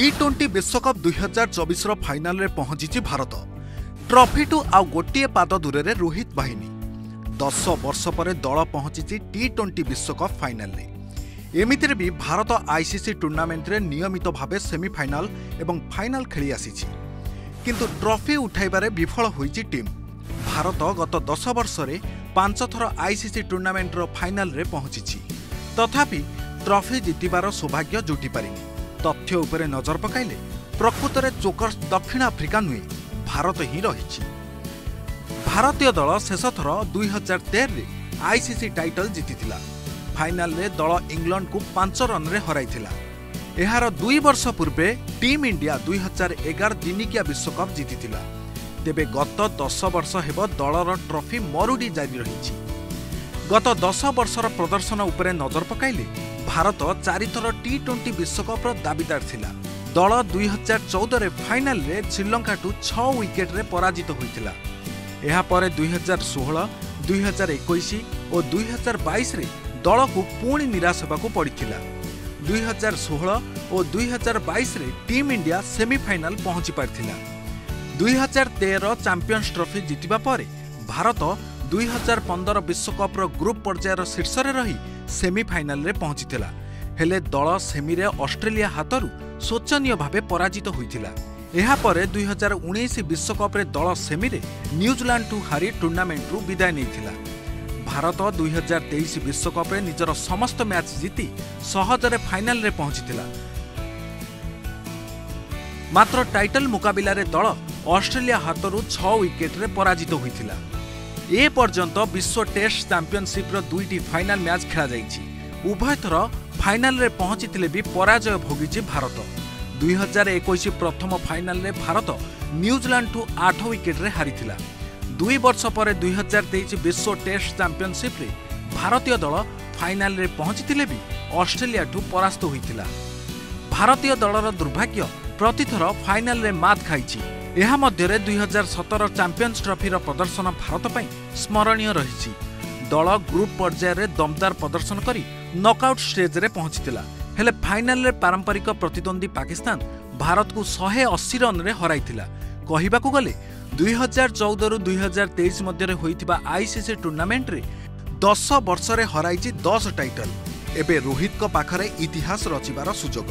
T twenty ବିଶ୍ୱକପ୍ ଦୁଇହଜାର ଚବିଶର ଫାଇନାଲରେ ପହଞ୍ଚିଛି ଭାରତ ଟ୍ରଫିଠୁ ଆଉ ଗୋଟିଏ ପାଦ ଦୂରରେ ରୋହିତ ବାହିନୀ ଦଶ ବର୍ଷ ପରେ ଦଳ ପହଞ୍ଚିଛି ଟି ଟ୍ୱେଣ୍ଟି ବିଶ୍ୱକପ୍ ଫାଇନାଲରେ ଏମିତିରେ ବି ଭାରତ ଆଇସିସି ଟୁର୍ଣ୍ଣାମେଣ୍ଟରେ ନିୟମିତ ଭାବେ ସେମିଫାଇନାଲ ଏବଂ ଫାଇନାଲ ଖେଳି ଆସିଛି କିନ୍ତୁ ଟ୍ରଫି ଉଠାଇବାରେ ବିଫଳ ହୋଇଛି ଟିମ୍ ଭାରତ ଗତ ଦଶ ବର୍ଷରେ ପାଞ୍ଚଥର ଆଇସିସି ଟୁର୍ଣ୍ଣାମେଣ୍ଟର ଫାଇନାଲରେ ପହଞ୍ଚିଛି ତଥାପି ଟ୍ରଫି ଜିତିବାର ସୌଭାଗ୍ୟ ଜୁଟିପାରିନି ତଥ୍ୟ ଉପରେ ନଜର ପକାଇଲେ ପ୍ରକୃତରେ ଚୋକର୍ସ ଦକ୍ଷିଣ ଆଫ୍ରିକା ନୁହେଁ ଭାରତ ହିଁ ରହିଛି ଭାରତୀୟ ଦଳ ଶେଷଥର ଦୁଇ ହଜାର ତେରରେ ଆଇସିସି ଟାଇଟଲ ଜିତିଥିଲା ଫାଇନାଲରେ ଦଳ ଇଂଲଣ୍ଡକୁ ପାଞ୍ଚ ରନ୍ରେ ହରାଇଥିଲା ଏହାର ଦୁଇ ବର୍ଷ ପୂର୍ବେ ଟିମ୍ ଇଣ୍ଡିଆ ଦୁଇ ହଜାର ଏଗାର ଦିନିକିଆ ବିଶ୍ୱକପ୍ ଜିତିଥିଲା ତେବେ ଗତ ଦଶ ବର୍ଷ ହେବ ଦଳର ଟ୍ରଫି ମରୁଡ଼ି ଜାରି ରହିଛି গত দশ বর্ষর প্রদর্শন উপরে নজর পকাইলে ভারত চারিথর টি টোয়েন্টি বিশ্বকপ্র দাবিদার ছিল দল দুই হাজার চৌদরে ফাইনালে শ্রীলঙ্কাঠু ছ উইকেটে পরাজিত হয়েছিল এরপরে দুই হাজার ষোহল দুই হাজার একুশ ও দুই হাজার বাইশে দলকু পুঁ নিরাশ হওয়া পড়েছিল দুই হাজার ষোহল ও দুই হাজার বাইশে টিম ইন্ডিয়া সেমিফাইনাল পৌঁছি পারি দুই হাজার তের চাম্পিয়ন্স ট্রফি জিতবা পরে ভারত ଦୁଇ ହଜାର ପନ୍ଦର ବିଶ୍ୱକପ୍ର ଗ୍ରୁପ୍ ପର୍ଯ୍ୟାୟର ଶୀର୍ଷରେ ରହି ସେମିଫାଇନାଲରେ ପହଞ୍ଚିଥିଲା ହେଲେ ଦଳ ସେମିରେ ଅଷ୍ଟ୍ରେଲିଆ ହାତରୁ ଶୋଚନୀୟ ଭାବେ ପରାଜିତ ହୋଇଥିଲା ଏହାପରେ ଦୁଇ ହଜାର ଉଣେଇଶ ବିଶ୍ୱକପ୍ରେ ଦଳ ସେମିରେ ନ୍ୟୁଜିଲାଣ୍ଡଠୁ ହାରି ଟୁର୍ଣ୍ଣାମେଣ୍ଟରୁ ବିଦାୟ ନେଇଥିଲା ଭାରତ ଦୁଇ ହଜାର ତେଇଶ ବିଶ୍ୱକପ୍ରେ ନିଜର ସମସ୍ତ ମ୍ୟାଚ୍ ଜିତି ସହଜରେ ଫାଇନାଲରେ ପହଞ୍ଚିଥିଲା ମାତ୍ର ଟାଇଟଲ ମୁକାବିଲାରେ ଦଳ ଅଷ୍ଟ୍ରେଲିଆ ହାତରୁ ଛଅ ୱିକେଟରେ ପରାଜିତ ହୋଇଥିଲା ଏ ପର୍ଯ୍ୟନ୍ତ ବିଶ୍ୱ ଟେଷ୍ଟ ଚାମ୍ପିଅନସିପ୍ର ଦୁଇଟି ଫାଇନାଲ୍ ମ୍ୟାଚ୍ ଖେଳାଯାଇଛି ଉଭୟ ଥର ଫାଇନାଲ୍ରେ ପହଞ୍ଚିଥିଲେ ବି ପରାଜୟ ଭୋଗିଛି ଭାରତ ଦୁଇହଜାର ଏକୋଇଶ ପ୍ରଥମ ଫାଇନାଲ୍ରେ ଭାରତ ନ୍ୟୁଜିଲାଣ୍ଡଠୁ ଆଠ ୱିକେଟ୍ରେ ହାରିଥିଲା ଦୁଇ ବର୍ଷ ପରେ ଦୁଇହଜାର ତେଇଶ ବିଶ୍ୱ ଟେଷ୍ଟ ଚାମ୍ପିଅନସିପ୍ରେ ଭାରତୀୟ ଦଳ ଫାଇନାଲ୍ରେ ପହଞ୍ଚିଥିଲେ ବି ଅଷ୍ଟ୍ରେଲିଆଠୁ ପରାସ୍ତ ହୋଇଥିଲା ଭାରତୀୟ ଦଳର ଦୁର୍ଭାଗ୍ୟ ପ୍ରତିଥର ଫାଇନାଲ୍ରେ ମାତ୍ ଖାଇଛି दुई हजार सतर चम्पियन्स ट्रफि प्रदर्शन भारतप स्मरणीय रह दल ग्रुप पर्यायर दमदार प्रदर्शन गरि नआउटेज पहचिला फाइनाल पारम्परिक प्रतिद्वन्दी पाकिस्तान भारतको रन रे रन्रे हरैला दुई हजार चौध रु दुई हजार तेइस आइसिसि टुर्णामेन्ट दस वर्षले हरे दस टाइटल ए रोहितको पाख्या इतिहास रचबार सुझो